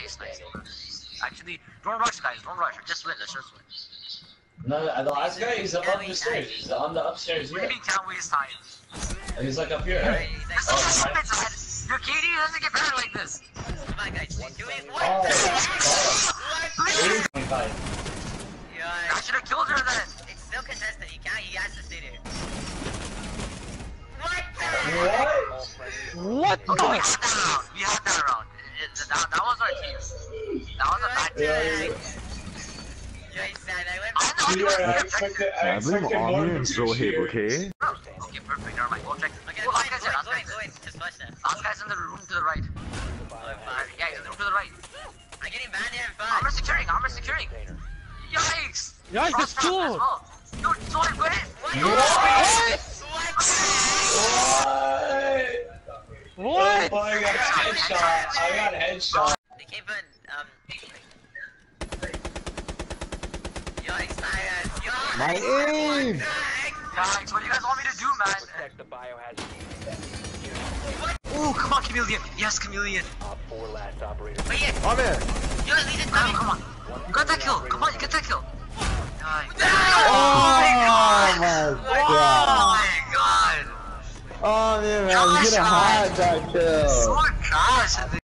Nice, nice. Actually, don't rush, guys. Don't rush. Just win. Let's just win. No, the last guy, he's up the stairs. He's on the upstairs We here. can't waste time. He's like up here. Alright, Right? he's Oh, like, right. Your KD doesn't get better like this. come on guys, do it. Oh, What? oh. 25. I Yeah, should have killed her then. it's still contested. He can't. He has to stay there. What? the- What? What Okay, we the? had that round. We had that round. It- it- that, that was our team. That was a bad What team. Yeah, the- Joey said I went I'm the Yeah, I who expected, I I believe expected more Omni from and you, Zohib, okay? Oh, okay, perfect. Never mind. Go check. Okay, Go, go last in, guy's go in, Last guy's go in. Just flush that. Last guy's in the room to the right. Oh. Yeah, he's in the room to the right. I'm getting banned here, Armor securing. Armor securing. Yikes. Yikes, Cross that's trap two. well. Dude, Zoid, go ahead. What? What? What? What? What? Oh, I got headshot. I got headshot. They came in, um... Yikes, Cyrus, yikes! My aim! Yikes! Guys, what do you guys want me to do, man? Protect the biohazard. Oh, come on, Chameleon. Yes, Chameleon. Op 4 last operator. Wait, yeah, I'm in. you guys need to Come on, come come on. You got that kill. Come on, you get that kill. Nice. Oh Oh man, I was gonna hide that kill.